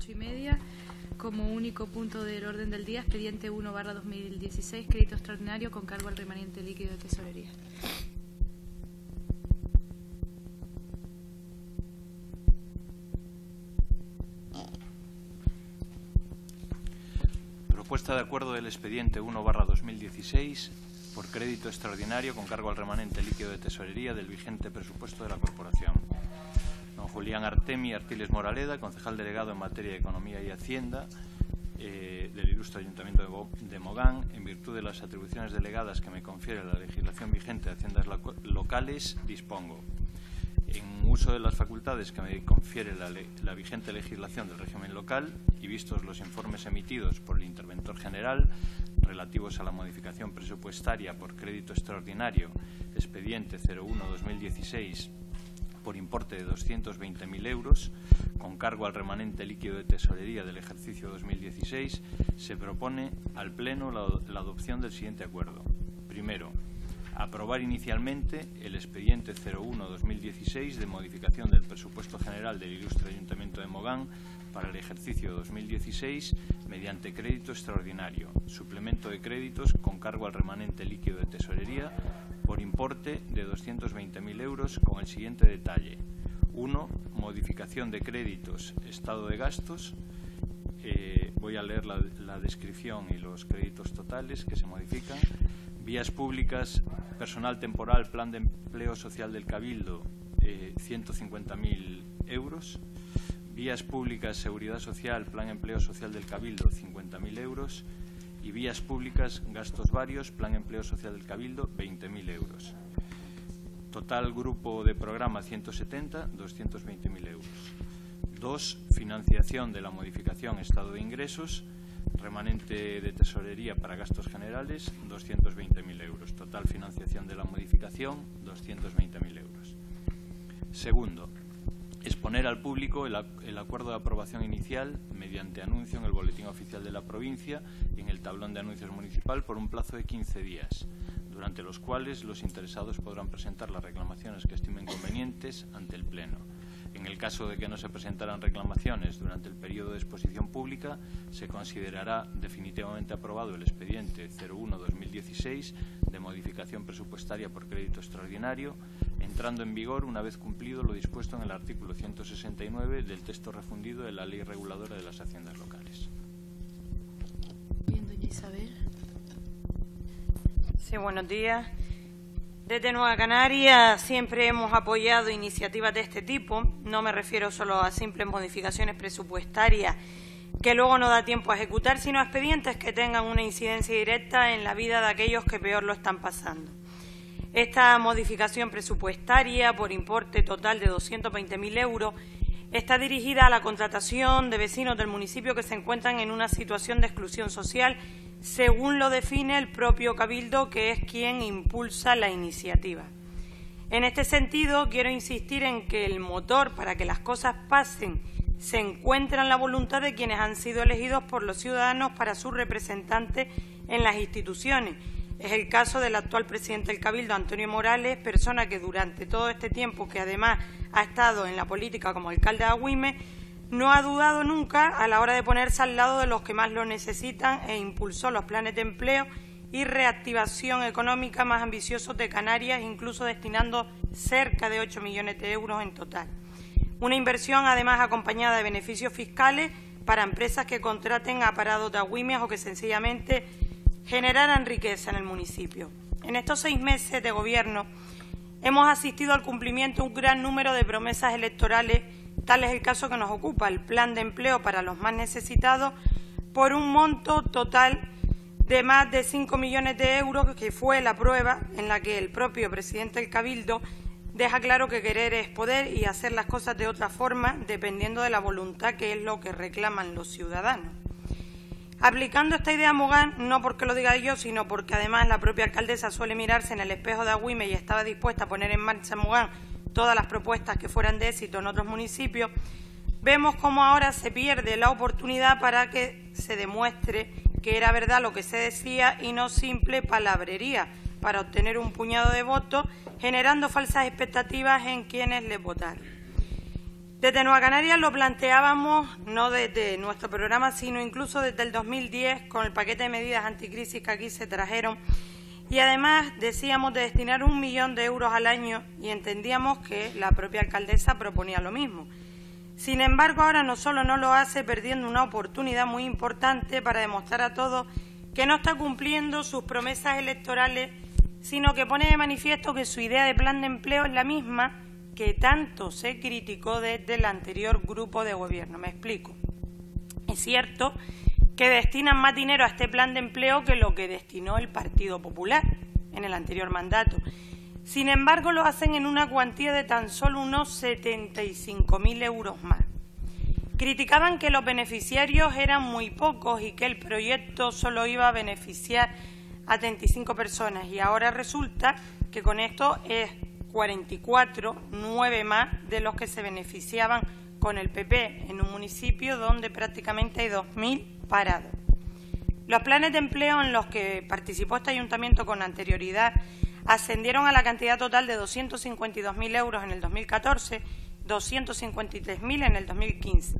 ocho y media. Como único punto del orden del día, expediente 1 barra 2016, crédito extraordinario con cargo al remanente líquido de tesorería. Propuesta de acuerdo del expediente 1 barra 2016 por crédito extraordinario con cargo al remanente líquido de tesorería del vigente presupuesto de la Corporación. Julián Artemi Artiles Moraleda, concejal delegado en materia de Economía y Hacienda eh, del Ilustre Ayuntamiento de, Mogán, en virtud de las atribuciones delegadas que me confiere la legislación vigente de haciendas lo locales, dispongo. En uso de las facultades que me confiere la, la, vigente legislación del régimen local y vistos los informes emitidos por el interventor general relativos a la modificación presupuestaria por crédito extraordinario expediente 01-2016 por importe de 220.000 euros, con cargo al remanente líquido de tesorería del ejercicio 2016, se propone al Pleno la, adopción del siguiente acuerdo. Primero, aprobar inicialmente el expediente 01-2016 de modificación del presupuesto general del Ilustre Ayuntamiento de Mogán para el ejercicio 2016 mediante crédito extraordinario, suplemento de créditos con cargo al remanente líquido de tesorería por importe de 220.000 euros con el siguiente detalle. 1. Modificación de créditos, estado de gastos. Eh, voy a leer la, descripción y los créditos totales que se modifican. Vías públicas, personal temporal, plan de empleo social del Cabildo, eh, 150.000 euros. Vías públicas, seguridad social, plan empleo social del Cabildo, 50.000 euros. Y vías públicas, gastos varios, plan empleo social del Cabildo, 20.000 euros. Total grupo de programa 170, 220.000 euros. Dos, financiación de la modificación estado de ingresos, remanente de tesorería para gastos generales, 220.000 euros. Total financiación de la modificación, 220.000 euros. Segundo, exponer al público el, acuerdo de aprobación inicial mediante anuncio en el Boletín Oficial de la Provincia y en el tablón de anuncios municipal por un plazo de 15 días, durante los cuales los interesados podrán presentar las reclamaciones que estimen convenientes ante el Pleno. En el caso de que no se presentaran reclamaciones durante el periodo de exposición pública, se considerará definitivamente aprobado el expediente 01-2016 de modificación presupuestaria por crédito extraordinario, entrando en vigor una vez cumplido lo dispuesto en el artículo 169 del texto refundido de la Ley Reguladora de las Haciendas Locales. Bien, doña Isabel. Sí, buenos días. Desde Nueva Canaria siempre hemos apoyado iniciativas de este tipo. No me refiero solo a simples modificaciones presupuestarias que luego no da tiempo a ejecutar, sino a expedientes que tengan una incidencia directa en la vida de aquellos que peor lo están pasando. Esta modificación presupuestaria por importe total de 220.000 euros está dirigida a la contratación de vecinos del municipio que se encuentran en una situación de exclusión social según lo define el propio Cabildo, que es quien impulsa la iniciativa. En este sentido, quiero insistir en que el motor para que las cosas pasen se encuentra en la voluntad de quienes han sido elegidos por los ciudadanos para sus representantes en las instituciones. Es el caso del actual presidente del Cabildo, Antonio Morales, persona que durante todo este tiempo, que además ha estado en la política como alcalde de Agüime, no ha dudado nunca a la hora de ponerse al lado de los que más lo necesitan e impulsó los planes de empleo y reactivación económica más ambiciosos de Canarias, incluso destinando cerca de 8 millones de euros en total. Una inversión, además, acompañada de beneficios fiscales para empresas que contraten aparatos de agüimias o que sencillamente generaran riqueza en el municipio. En estos seis meses de gobierno hemos asistido al cumplimiento de un gran número de promesas electorales Tal es el caso que nos ocupa, el plan de empleo para los más necesitados, por un monto total de más de 5 millones de euros, que fue la prueba en la que el propio presidente del Cabildo deja claro que querer es poder y hacer las cosas de otra forma, dependiendo de la voluntad, que es lo que reclaman los ciudadanos. Aplicando esta idea a Mogán, no porque lo diga yo, sino porque además la propia alcaldesa suele mirarse en el espejo de Agüime y estaba dispuesta a poner en marcha Mogán todas las propuestas que fueran de éxito en otros municipios, vemos cómo ahora se pierde la oportunidad para que se demuestre que era verdad lo que se decía y no simple palabrería para obtener un puñado de votos, generando falsas expectativas en quienes le votaron. Desde Nueva Canarias lo planteábamos no desde nuestro programa, sino incluso desde el 2010 con el paquete de medidas anticrisis que aquí se trajeron. Y además decíamos de destinar un millón de euros al año y entendíamos que la propia alcaldesa proponía lo mismo. Sin embargo, ahora no solo no lo hace perdiendo una oportunidad muy importante para demostrar a todos que no está cumpliendo sus promesas electorales, sino que pone de manifiesto que su idea de plan de empleo es la misma que tanto se criticó desde el anterior grupo de gobierno. Me explico. Es cierto que destinan más dinero a este plan de empleo que lo que destinó el Partido Popular en el anterior mandato. Sin embargo, lo hacen en una cuantía de tan solo unos 75.000 euros más. Criticaban que los beneficiarios eran muy pocos y que el proyecto solo iba a beneficiar a 35 personas y ahora resulta que con esto es 44, 9 más de los que se beneficiaban con el PP en un municipio donde prácticamente hay 2.000 parados. Los planes de empleo en los que participó este ayuntamiento con anterioridad ascendieron a la cantidad total de 252.000 euros en el 2014, 253.000 en el 2015.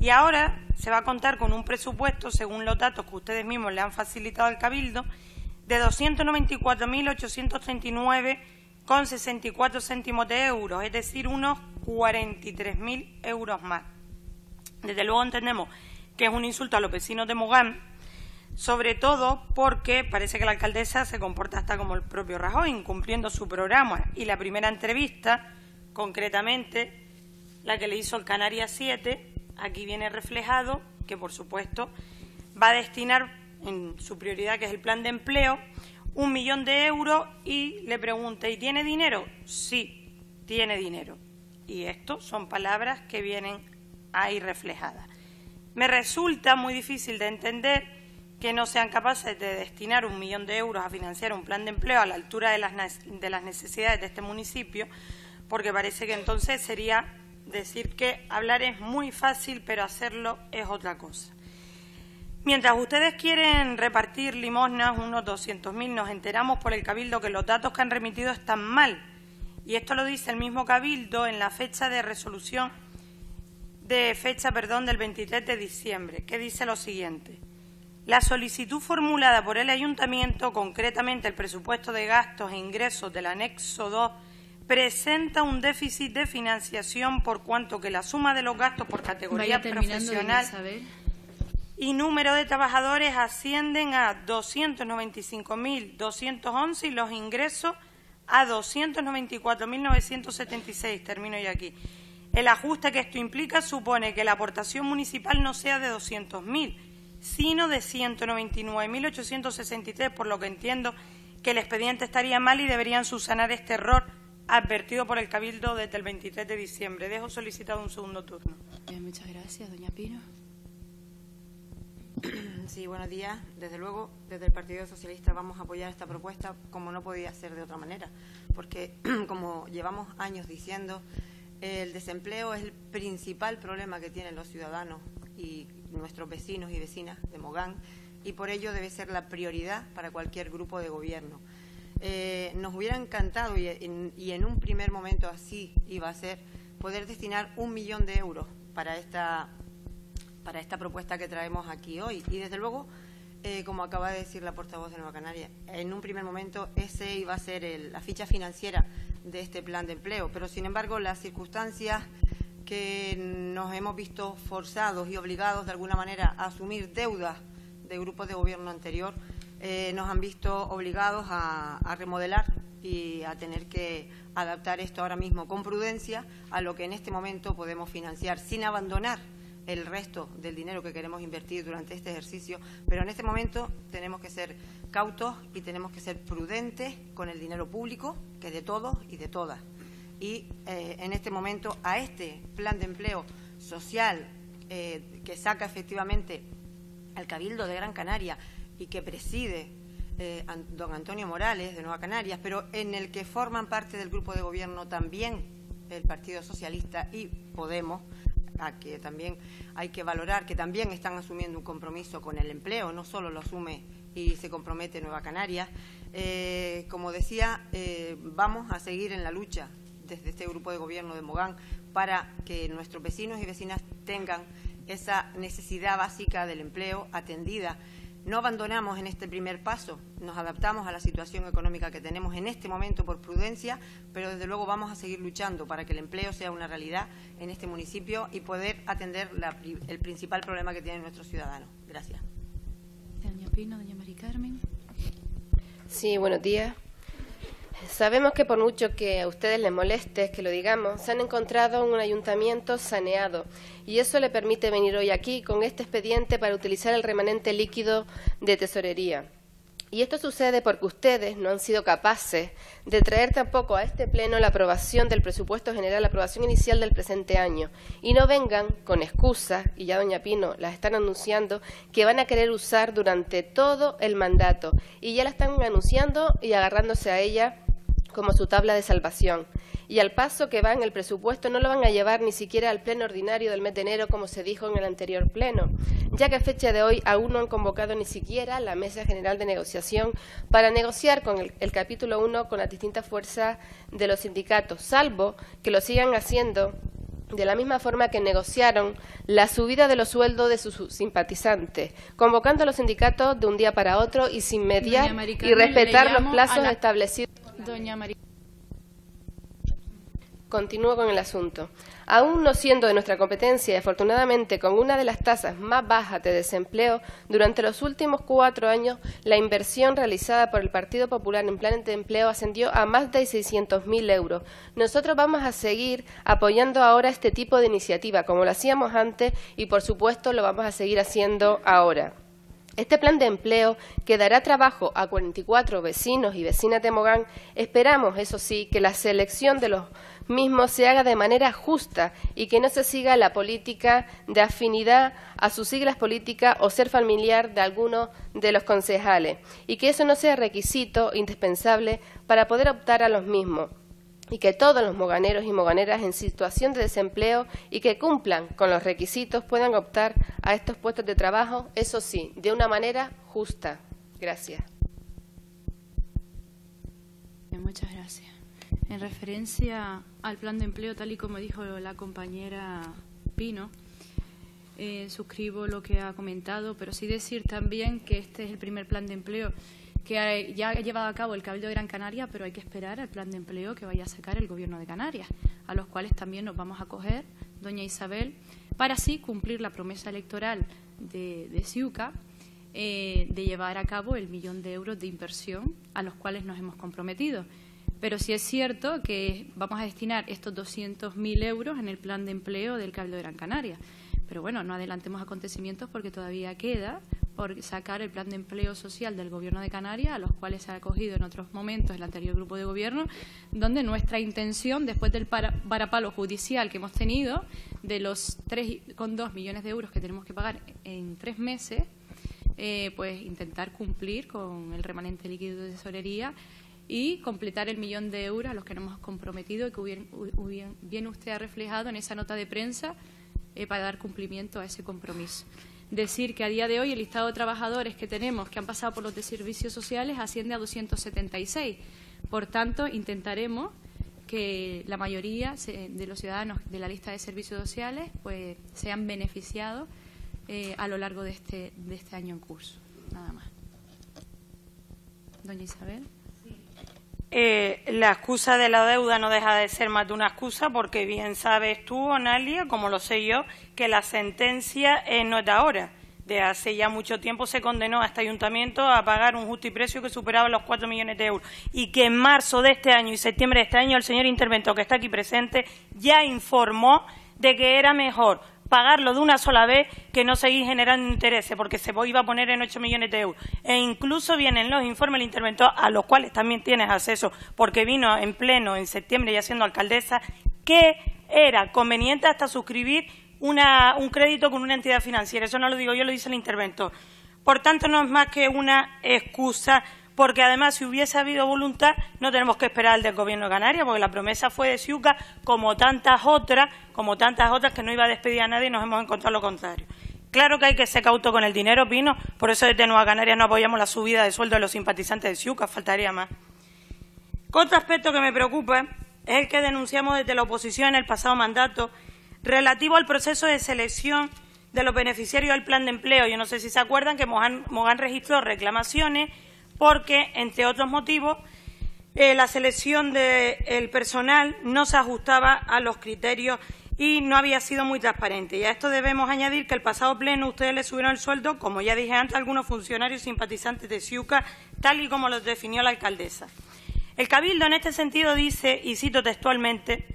Y ahora se va a contar con un presupuesto, según los datos que ustedes mismos le han facilitado al Cabildo, de 294.839 con 64 céntimos de euros, es decir, unos 43.000 euros más. Desde luego entendemos que es un insulto a los vecinos de Mogán, sobre todo porque parece que la alcaldesa se comporta hasta como el propio Rajoy, incumpliendo su programa. Y la primera entrevista, concretamente, la que le hizo el Canarias 7, aquí viene reflejado que, por supuesto, va a destinar en su prioridad, que es el plan de empleo, un millón de euros y le pregunté, ¿y tiene dinero? Sí, tiene dinero. Y esto son palabras que vienen ahí reflejadas. Me resulta muy difícil de entender que no sean capaces de destinar un millón de euros a financiar un plan de empleo a la altura de las, de las necesidades de este municipio, porque parece que entonces sería decir que hablar es muy fácil, pero hacerlo es otra cosa. Mientras ustedes quieren repartir limosnas, unos 200.000, nos enteramos por el Cabildo que los datos que han remitido están mal. Y esto lo dice el mismo Cabildo en la fecha de resolución de fecha, perdón, del 23 de diciembre, que dice lo siguiente. La solicitud formulada por el Ayuntamiento, concretamente el presupuesto de gastos e ingresos del anexo 2, presenta un déficit de financiación por cuanto que la suma de los gastos por categoría profesional y número de trabajadores ascienden a 295.211 y los ingresos a 294.976. Termino ya aquí. El ajuste que esto implica supone que la aportación municipal no sea de 200.000, sino de 199.863, por lo que entiendo que el expediente estaría mal y deberían subsanar este error advertido por el Cabildo desde el 23 de diciembre. Dejo solicitado un segundo turno. muchas gracias, doña Pino. Sí, buenos días. Desde luego, desde el Partido Socialista vamos a apoyar esta propuesta como no podía ser de otra manera, porque como llevamos años diciendo, el desempleo es el principal problema que tienen los ciudadanos y nuestros vecinos y vecinas de Mogán y por ello debe ser la prioridad para cualquier grupo de gobierno. Eh, nos hubiera encantado y en un primer momento así iba a ser poder destinar un millón de euros para esta para esta propuesta que traemos aquí hoy. Y desde luego, eh, como acaba de decir la portavoz de Nueva Canaria, en un primer momento ese iba a ser la ficha financiera de este plan de empleo. Pero, sin embargo, las circunstancias que nos hemos visto forzados y obligados de alguna manera a asumir deudas de grupos de gobierno anterior, eh, nos han visto obligados a remodelar y a tener que adaptar esto ahora mismo con prudencia a lo que en este momento podemos financiar, sin abandonar el resto del dinero que queremos invertir durante este ejercicio, pero en este momento tenemos que ser cautos y tenemos que ser prudentes con el dinero público, que es de todos y de todas. Y eh, en este momento a este plan de empleo social eh, que saca efectivamente el Cabildo de Gran Canaria y que preside eh, don Antonio Morales de Nueva Canarias, pero en el que forman parte del grupo de gobierno también el Partido Socialista y Podemos, a que también hay que valorar que también están asumiendo un compromiso con el empleo, no solo lo asume y se compromete Nueva Canarias. Eh, como decía, eh, vamos a seguir en la lucha desde este grupo de gobierno de Mogán para que nuestros vecinos y vecinas tengan esa necesidad básica del empleo atendida. No abandonamos en este primer paso, nos adaptamos a la situación económica que tenemos en este momento por prudencia, pero desde luego vamos a seguir luchando para que el empleo sea una realidad en este municipio y poder atender el principal problema que tienen nuestros ciudadanos. Gracias. Doña Pino, doña Mari Carmen. Sí, buenos días. Sabemos que por mucho que a ustedes les moleste que lo digamos, se han encontrado un ayuntamiento saneado y eso le permite venir hoy aquí con este expediente para utilizar el remanente líquido de tesorería. Y esto sucede porque ustedes no han sido capaces de traer tampoco a este Pleno la aprobación del presupuesto general, la aprobación inicial del presente año. Y no vengan con excusas, y ya doña Pino las están anunciando, que van a querer usar durante todo el mandato. Y ya la están anunciando y agarrándose a ella como su tabla de salvación. Y al paso que va en el presupuesto no lo van a llevar ni siquiera al pleno ordinario del mes de enero, como se dijo en el anterior pleno, ya que a fecha de hoy aún no han convocado ni siquiera la Mesa General de Negociación para negociar con el, capítulo 1 con las distintas fuerzas de los sindicatos, salvo que lo sigan haciendo de la misma forma que negociaron la subida de los sueldos de sus simpatizantes, convocando a los sindicatos de un día para otro y sin mediar y respetar los plazos establecidos. Doña María. Continúo con el asunto. Aún no siendo de nuestra competencia y afortunadamente con una de las tasas más bajas de desempleo, durante los últimos cuatro años la inversión realizada por el Partido Popular en planes de empleo ascendió a más de 600.000 euros. Nosotros vamos a seguir apoyando ahora este tipo de iniciativa, como lo hacíamos antes y, por supuesto, lo vamos a seguir haciendo ahora. Este plan de empleo que dará trabajo a 44 vecinos y vecinas de Mogán, esperamos, eso sí, que la selección de los mismos se haga de manera justa y que no se siga la política de afinidad a sus siglas políticas o ser familiar de alguno de los concejales y que eso no sea requisito indispensable para poder optar a los mismos y que todos los moganeros y moganeras en situación de desempleo y que cumplan con los requisitos puedan optar a estos puestos de trabajo, eso sí, de una manera justa. Gracias. Muchas gracias. En referencia al plan de empleo, tal y como dijo la compañera Pino, eh, suscribo lo que ha comentado, pero sí decir también que este es el primer plan de empleo que ya ha llevado a cabo el Cabildo de Gran Canaria, pero hay que esperar al plan de empleo que vaya a sacar el Gobierno de Canarias, a los cuales también nos vamos a acoger, doña Isabel, para así cumplir la promesa electoral de, de Ciuca eh, de llevar a cabo el millón de euros de inversión a los cuales nos hemos comprometido. Pero sí es cierto que vamos a destinar estos 200.000 euros en el plan de empleo del Cabildo de Gran Canaria. Pero bueno, no adelantemos acontecimientos porque todavía queda por sacar el plan de empleo social del Gobierno de Canarias, a los cuales se ha acogido en otros momentos el anterior grupo de gobierno, donde nuestra intención, después del varapalo judicial que hemos tenido, de los 3,2 millones de euros que tenemos que pagar en tres meses, eh, pues intentar cumplir con el remanente líquido de tesorería y completar el millón de euros a los que nos hemos comprometido y que bien, usted ha reflejado en esa nota de prensa eh, para dar cumplimiento a ese compromiso decir que a día de hoy el listado de trabajadores que tenemos que han pasado por los de servicios sociales asciende a 276. Por tanto, intentaremos que la mayoría de los ciudadanos de la lista de servicios sociales pues sean beneficiados eh, a lo largo de este, de este año en curso. Nada más. Doña Isabel. Eh, la excusa de la deuda no deja de ser más de una excusa porque bien sabes tú, Onalia, como lo sé yo, que la sentencia no es de ahora. De hace ya mucho tiempo se condenó a este ayuntamiento a pagar un justo y precio que superaba los cuatro millones de euros y que en marzo de este año y septiembre de este año el señor interventor que está aquí presente ya informó de que era mejor pagarlo de una sola vez que no seguir generando intereses, porque se iba a poner en 8 millones de euros. E incluso vienen los informes del interventor, a los cuales también tienes acceso, porque vino en pleno en septiembre ya siendo alcaldesa, que era conveniente hasta suscribir una, un crédito con una entidad financiera. Eso no lo digo yo, lo dice el interventor. Por tanto, no es más que una excusa porque además si hubiese habido voluntad no tenemos que esperar al del Gobierno de Canarias, porque la promesa fue de Ciuca, como tantas otras, como tantas otras que no iba a despedir a nadie y nos hemos encontrado lo contrario. Claro que hay que ser cauto con el dinero, Pino, por eso desde Nueva Canarias no apoyamos la subida de sueldo de los simpatizantes de Ciuca, faltaría más. Otro aspecto que me preocupa es el que denunciamos desde la oposición en el pasado mandato, relativo al proceso de selección de los beneficiarios del plan de empleo. Yo no sé si se acuerdan que Mogán, registró reclamaciones porque, entre otros motivos, eh, la selección del personal no se ajustaba a los criterios y no había sido muy transparente. Y a esto debemos añadir que el pasado pleno ustedes le subieron el sueldo, como ya dije antes, a algunos funcionarios simpatizantes de Ciuca, tal y como los definió la alcaldesa. El Cabildo en este sentido dice, y cito textualmente,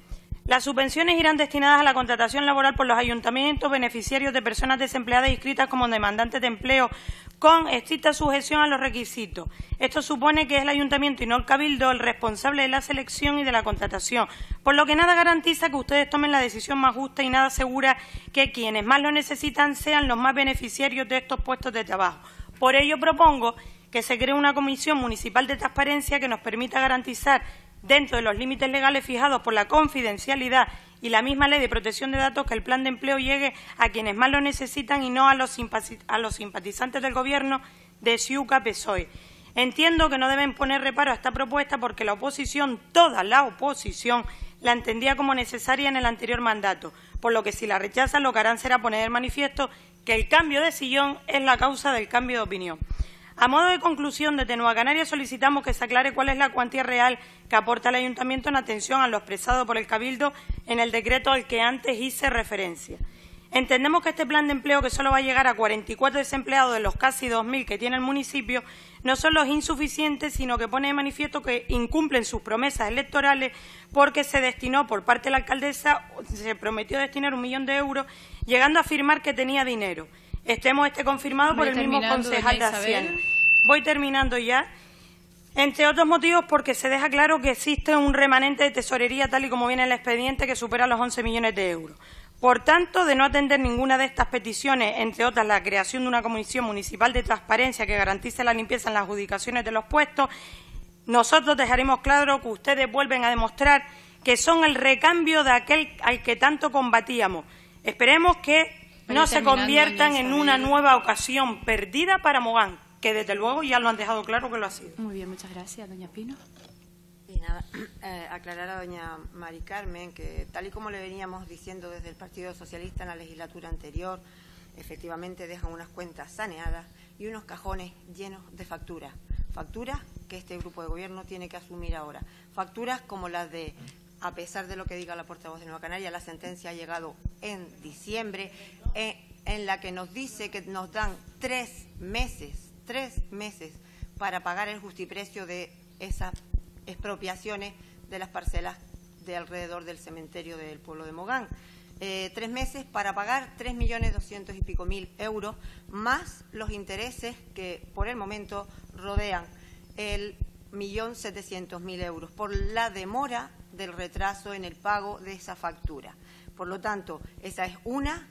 las subvenciones irán destinadas a la contratación laboral por los ayuntamientos beneficiarios de personas desempleadas inscritas como demandantes de empleo con estricta sujeción a los requisitos. Esto supone que es el ayuntamiento y no el cabildo el responsable de la selección y de la contratación, por lo que nada garantiza que ustedes tomen la decisión más justa y nada asegura que quienes más lo necesitan sean los más beneficiarios de estos puestos de trabajo. Por ello propongo que se cree una comisión municipal de transparencia que nos permita garantizar dentro de los límites legales fijados por la confidencialidad y la misma ley de protección de datos que el plan de empleo llegue a quienes más lo necesitan y no a los, simpatizantes del Gobierno de Ciuca PSOE. Entiendo que no deben poner reparo a esta propuesta porque la oposición, toda la oposición, la entendía como necesaria en el anterior mandato, por lo que si la rechazan lo que harán será poner en manifiesto que el cambio de sillón es la causa del cambio de opinión. A modo de conclusión, desde Nueva Canarias solicitamos que se aclare cuál es la cuantía real que aporta el Ayuntamiento en atención a lo expresado por el Cabildo en el decreto al que antes hice referencia. Entendemos que este plan de empleo, que solo va a llegar a 44 desempleados de los casi 2.000 que tiene el municipio, no solo es insuficiente, sino que pone de manifiesto que incumplen sus promesas electorales porque se destinó por parte de la alcaldesa, se prometió destinar un millón de euros, llegando a afirmar que tenía dinero. Estemos este confirmado por el mismo concejal de Hacienda. Voy terminando ya. Entre otros motivos, porque se deja claro que existe un remanente de tesorería, tal y como viene el expediente, que supera los 11 millones de euros. Por tanto, de no atender ninguna de estas peticiones, entre otras la creación de una comisión municipal de transparencia que garantice la limpieza en las adjudicaciones de los puestos, nosotros dejaremos claro que ustedes vuelven a demostrar que son el recambio de aquel al que tanto combatíamos. Esperemos que no se conviertan en una nueva ocasión perdida para Mogán, que desde luego ya lo han dejado claro que lo ha sido. Muy bien, muchas gracias, doña Pino. Y nada, eh, aclarar a doña Mari Carmen que tal y como le veníamos diciendo desde el Partido Socialista en la legislatura anterior, efectivamente dejan unas cuentas saneadas y unos cajones llenos de facturas. Facturas que este grupo de gobierno tiene que asumir ahora. Facturas como las de a pesar de lo que diga la portavoz de Nueva Canaria, la sentencia ha llegado en diciembre, eh, en la que nos dice que nos dan tres meses, tres meses para pagar el justiprecio de esas expropiaciones de las parcelas de alrededor del cementerio del pueblo de Mogán. Eh, tres meses para pagar tres millones doscientos y pico mil euros, más los intereses que por el momento rodean el millón setecientos mil euros por la demora del retraso en el pago de esa factura. Por lo tanto, esa es una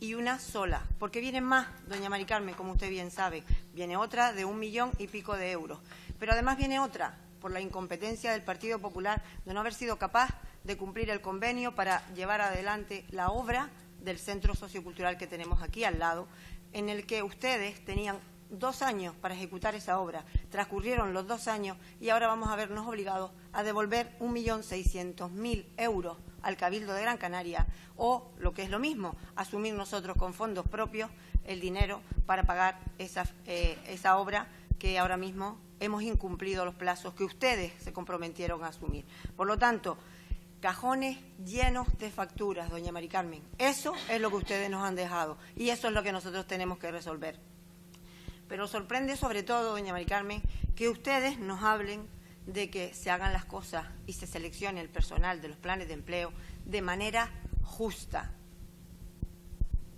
y una sola, porque vienen más, doña Mari Carmen, como usted bien sabe, viene otra de un millón y pico de euros, pero además viene otra por la incompetencia del Partido Popular de no haber sido capaz de cumplir el convenio para llevar adelante la obra del centro sociocultural que tenemos aquí al lado, en el que ustedes tenían dos años para ejecutar esa obra. Transcurrieron los dos años y ahora vamos a vernos obligados a devolver un millón seiscientos mil euros al Cabildo de Gran Canaria o, lo que es lo mismo, asumir nosotros con fondos propios el dinero para pagar esa, eh, esa obra que ahora mismo hemos incumplido los plazos que ustedes se comprometieron a asumir. Por lo tanto, cajones llenos de facturas, doña Mari Carmen. Eso es lo que ustedes nos han dejado y eso es lo que nosotros tenemos que resolver. Pero sorprende sobre todo, doña Mari Carmen, que ustedes nos hablen de que se hagan las cosas y se seleccione el personal de los planes de empleo de manera justa.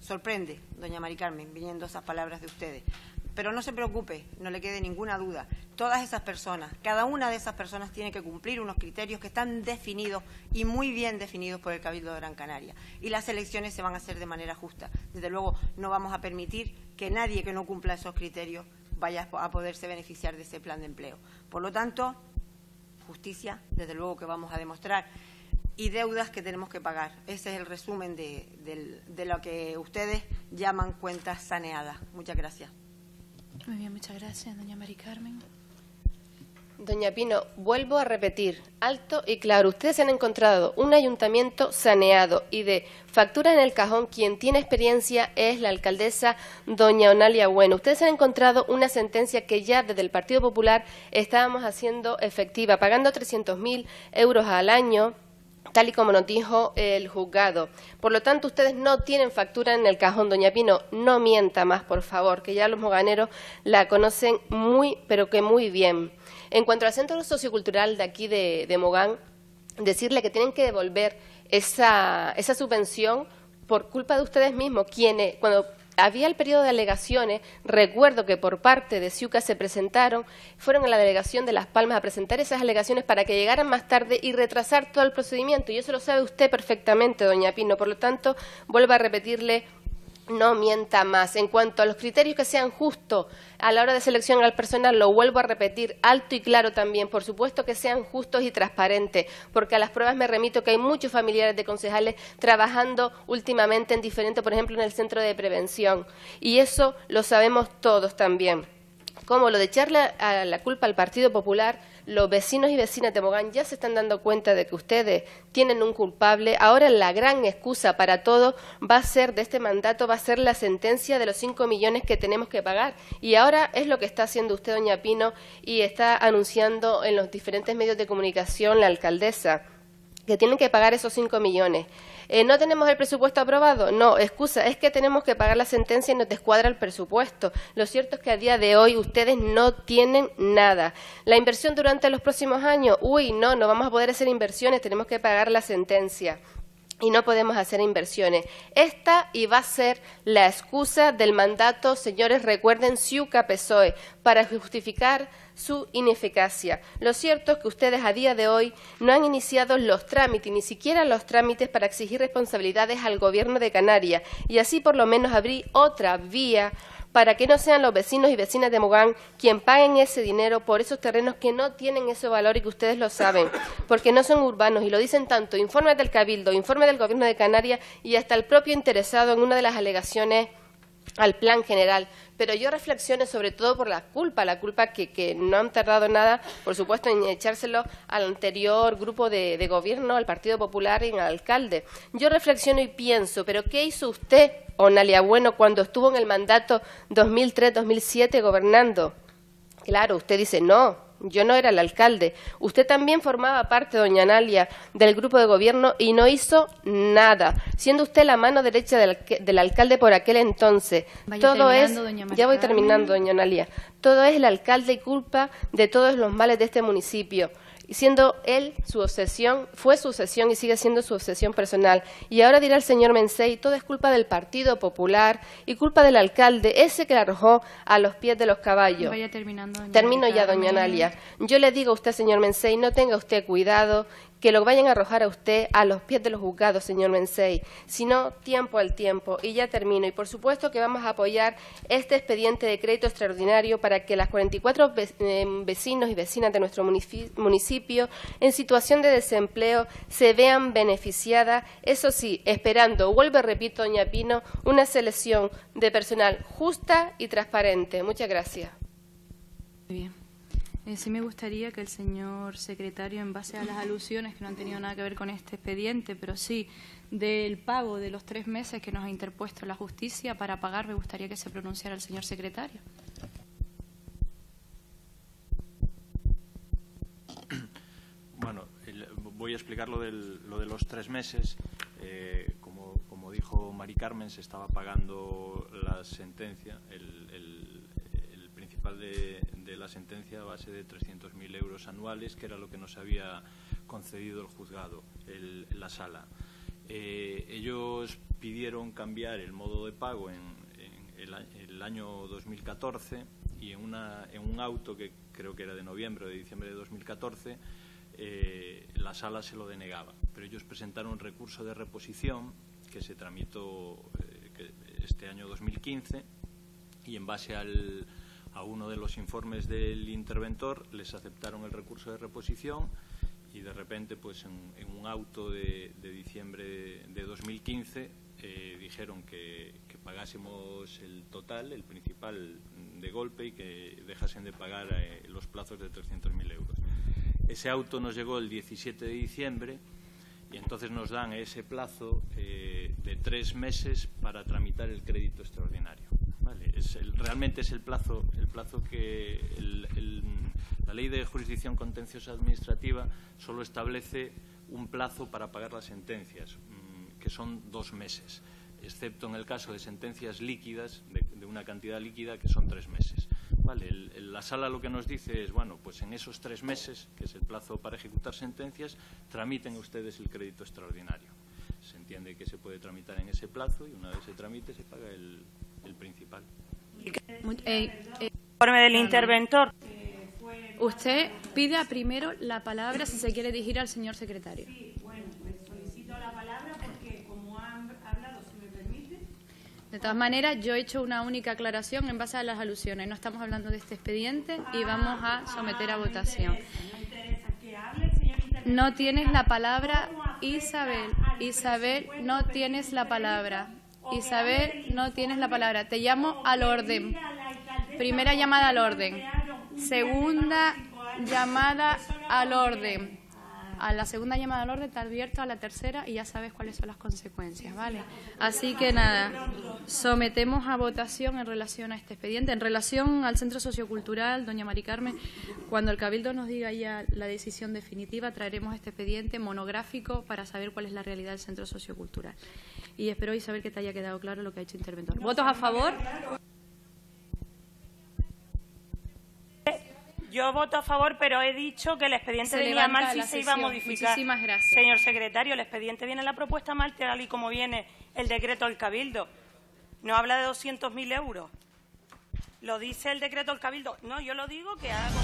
Sorprende, doña Mari Carmen, viniendo esas palabras de ustedes. Pero no se preocupe, no le quede ninguna duda. Todas esas personas, cada una de esas personas tiene que cumplir unos criterios que están definidos y muy bien definidos por el Cabildo de Gran Canaria. Y las elecciones se van a hacer de manera justa. Desde luego, no vamos a permitir que nadie que no cumpla esos criterios vaya a poderse beneficiar de ese plan de empleo. Por lo tanto, justicia, desde luego que vamos a demostrar, y deudas que tenemos que pagar. Ese es el resumen de, de lo que ustedes llaman cuentas saneadas. Muchas gracias. Muy bien, muchas gracias, doña Mari Carmen. Doña Pino, vuelvo a repetir, alto y claro, ustedes han encontrado un ayuntamiento saneado y de factura en el cajón, quien tiene experiencia es la alcaldesa doña Onalia Bueno. Ustedes han encontrado una sentencia que ya desde el Partido Popular estábamos haciendo efectiva, pagando 300.000 euros al año tal y como nos dijo el juzgado. Por lo tanto, ustedes no tienen factura en el cajón. Doña Pino, no mienta más, por favor, que ya los moganeros la conocen muy, pero que muy bien. En cuanto al centro sociocultural de aquí de, Mogán, decirle que tienen que devolver esa, esa subvención por culpa de ustedes mismos, quienes, cuando había el periodo de alegaciones, recuerdo que por parte de Ciuca se presentaron, fueron a la delegación de Las Palmas a presentar esas alegaciones para que llegaran más tarde y retrasar todo el procedimiento. Y eso lo sabe usted perfectamente, doña Pino. Por lo tanto, vuelvo a repetirle no mienta más. En cuanto a los criterios que sean justos a la hora de seleccionar al personal, lo vuelvo a repetir alto y claro también, por supuesto que sean justos y transparentes, porque a las pruebas me remito que hay muchos familiares de concejales trabajando últimamente en diferente, por ejemplo, en el centro de prevención. Y eso lo sabemos todos también. Como lo de echarle a la culpa al Partido Popular, los vecinos y vecinas de Mogán ya se están dando cuenta de que ustedes tienen un culpable. Ahora la gran excusa para todo va a ser de este mandato, va a ser la sentencia de los cinco millones que tenemos que pagar. Y ahora es lo que está haciendo usted, doña Pino, y está anunciando en los diferentes medios de comunicación la alcaldesa que tienen que pagar esos 5 millones. Eh, ¿No tenemos el presupuesto aprobado? No, excusa, es que tenemos que pagar la sentencia y nos descuadra el presupuesto. Lo cierto es que a día de hoy ustedes no tienen nada. La inversión durante los próximos años, uy, no, no vamos a poder hacer inversiones, tenemos que pagar la sentencia y no podemos hacer inversiones. Esta iba a ser la excusa del mandato, señores, recuerden, Ciuca PSOE, para justificar su ineficacia. Lo cierto es que ustedes a día de hoy no han iniciado los trámites, ni siquiera los trámites para exigir responsabilidades al Gobierno de Canarias, y así por lo menos abrir otra vía para que no sean los vecinos y vecinas de Mogán quien paguen ese dinero por esos terrenos que no tienen ese valor y que ustedes lo saben, porque no son urbanos y lo dicen tanto informes del Cabildo, informes del Gobierno de Canarias y hasta el propio interesado en una de las alegaciones al plan general. Pero yo reflexiono sobre todo por la culpa, la culpa que, no han tardado nada, por supuesto, en echárselo al anterior grupo de, de gobierno, al Partido Popular y al alcalde. Yo reflexiono y pienso, ¿pero qué hizo usted, Onalia Bueno, cuando estuvo en el mandato 2003-2007 gobernando? Claro, usted dice, no, yo no era el alcalde. Usted también formaba parte, doña Analia, del grupo de gobierno y no hizo nada, siendo usted la mano derecha del, alcalde por aquel entonces. Todo es, ya voy terminando, doña Analia. Todo es el alcalde y culpa de todos los males de este municipio siendo él su obsesión, fue su obsesión y sigue siendo su obsesión personal. Y ahora dirá el señor Mensei, todo es culpa del Partido Popular y culpa del alcalde, ese que la arrojó a los pies de los caballos. Vaya terminando, Termino ya, doña Analia. Yo le digo a usted, señor Mensei, no tenga usted cuidado que lo vayan a arrojar a usted a los pies de los juzgados, señor Mensei, sino tiempo al tiempo. Y ya termino. Y por supuesto que vamos a apoyar este expediente de crédito extraordinario para que las 44 eh, vecinos y vecinas de nuestro municipio en situación de desempleo se vean beneficiadas, eso sí, esperando, vuelvo repito, doña Pino, una selección de personal justa y transparente. Muchas gracias. bien. Eh, sí me gustaría que el señor secretario, en base a las alusiones que no han tenido nada que ver con este expediente, pero sí del pago de los tres meses que nos ha interpuesto la justicia para pagar, me gustaría que se pronunciara el señor secretario. Bueno, voy a explicar lo, de los tres meses. Eh, como, dijo Mari Carmen, se estaba pagando la sentencia, de, la sentencia a base de 300.000 euros anuales, que era lo que nos había concedido el juzgado, la sala. Eh, ellos pidieron cambiar el modo de pago en, el, año 2014 y en, una, en, un auto que creo que era de noviembre o de diciembre de 2014, eh, la sala se lo denegaba. Pero ellos presentaron un recurso de reposición que se tramitó eh, este año 2015 y en base al, a uno de los informes del interventor les aceptaron el recurso de reposición y de repente, pues en, un auto de, diciembre de 2015 eh, dijeron que, pagásemos el total, el principal de golpe y que dejasen de pagar eh, los plazos de 300.000 euros. Ese auto nos llegó el 17 de diciembre y entonces nos dan ese plazo eh, de tres meses para tramitar el crédito extraordinario. Realmente es el plazo, el plazo que la ley de jurisdicción contenciosa administrativa solo establece un plazo para pagar las sentencias, mm, que son dos meses, excepto en el caso de sentencias líquidas, de una cantidad líquida, que son tres meses la sala lo que nos dice es, bueno, pues en esos tres meses, que es el plazo para ejecutar sentencias, tramiten ustedes el crédito extraordinario. Se entiende que se puede tramitar en ese plazo y una vez se tramite se paga el, principal. Eh, eh, informe del interventor. Usted pida primero la palabra si se quiere dirigir al señor secretario. De todas maneras, yo he hecho una única aclaración en base a las alusiones. No estamos hablando de este expediente y vamos a someter a votación. No tienes la palabra, Isabel. Isabel, no tienes la palabra. Isabel, no tienes la palabra. Te llamo al orden. Primera llamada al orden. Segunda llamada al orden a la segunda llamada al orden te advierto a la tercera y ya sabes cuáles son las consecuencias, ¿vale? Así que nada, sometemos a votación en relación a este expediente. En relación al Centro Sociocultural, doña Mari Carmen, cuando el Cabildo nos diga ya la decisión definitiva, traeremos este expediente monográfico para saber cuál es la realidad del Centro Sociocultural. Y espero, Isabel, que te haya quedado claro lo que ha hecho el interventor. ¿Votos a favor? Yo voto a favor, pero he dicho que el expediente venía mal si se iba a modificar. Muchísimas gracias. Señor secretario, el expediente viene la propuesta mal, tal y como viene el decreto del Cabildo. No habla de 200.000 euros. Lo dice el decreto del Cabildo. No, yo lo digo que hago